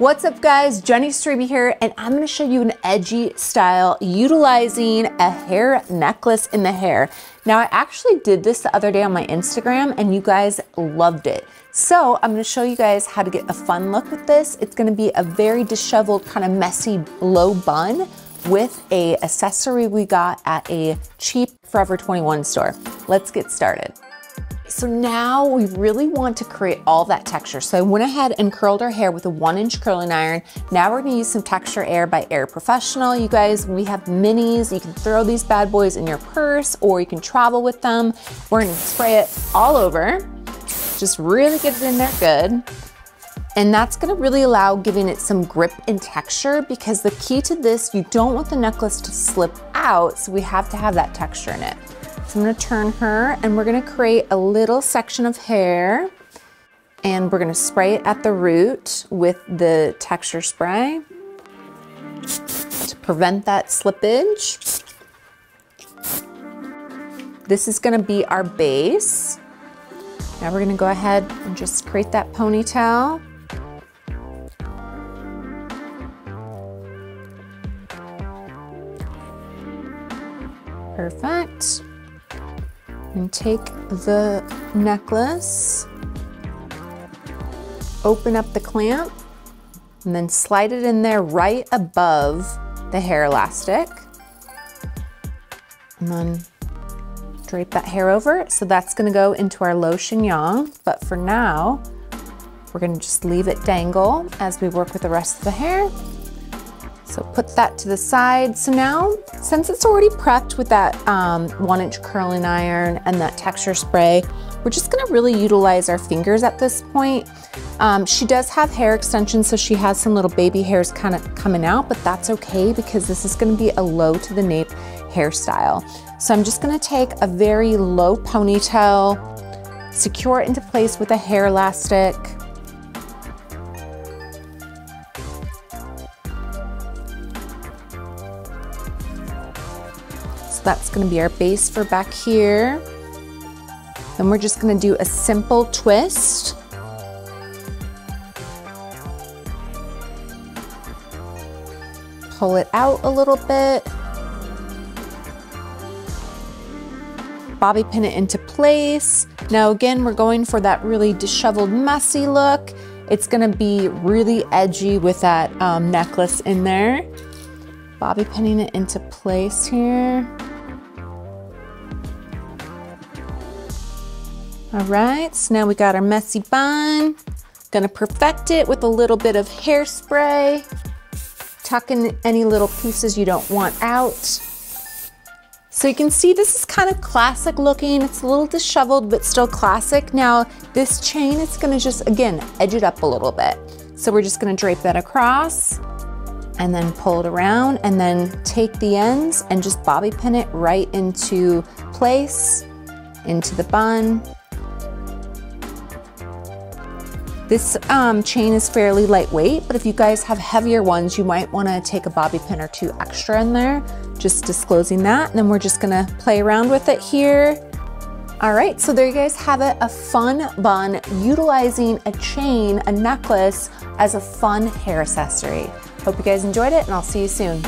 What's up guys, Jenny Strebe here, and I'm gonna show you an edgy style utilizing a hair necklace in the hair. Now I actually did this the other day on my Instagram and you guys loved it. So I'm gonna show you guys how to get a fun look with this. It's gonna be a very disheveled, kind of messy low bun with a accessory we got at a cheap Forever 21 store. Let's get started. So now we really want to create all that texture. So I went ahead and curled our hair with a one inch curling iron. Now we're gonna use some Texture Air by Aiir Professional. You guys, we have minis. You can throw these bad boys in your purse or you can travel with them. We're gonna spray it all over. Just really get it in there good. And that's gonna really allow giving it some grip and texture because the key to this, you don't want the necklace to slip out, so we have to have that texture in it. So I'm gonna turn her and we're gonna create a little section of hair and we're gonna spray it at the root with the texture spray to prevent that slippage. This is gonna be our base. Now we're gonna go ahead and just create that ponytail. Perfect and take the necklace, open up the clamp, and then slide it in there right above the hair elastic. And then drape that hair over. So that's gonna go into our low chignon, but for now, we're gonna just leave it dangle as we work with the rest of the hair. So put that to the side. So now, since it's already prepped with that um, one inch curling iron and that texture spray, we're just gonna really utilize our fingers at this point. Um, she does have hair extensions, so she has some little baby hairs kind of coming out, but that's okay because this is gonna be a low to the nape hairstyle. So I'm just gonna take a very low ponytail, secure it into place with a hair elastic, So that's gonna be our base for back here. Then we're just gonna do a simple twist. Pull it out a little bit. Bobby pin it into place. Now again, we're going for that really disheveled, messy look. It's gonna be really edgy with that um, necklace in there. Bobby pinning it into place here. All right, so now we got our messy bun. Gonna perfect it with a little bit of hairspray. Tuck in any little pieces you don't want out. So you can see this is kind of classic looking. It's a little disheveled, but still classic. Now this chain is gonna just, again, edge it up a little bit. So we're just gonna drape that across and then pull it around and then take the ends and just bobby pin it right into place, into the bun. This um, chain is fairly lightweight, but if you guys have heavier ones, you might wanna take a bobby pin or two extra in there, just disclosing that. And then we're just gonna play around with it here. All right, so there you guys have it, a fun bun utilizing a chain, a necklace as a fun hair accessory. Hope you guys enjoyed it and I'll see you soon.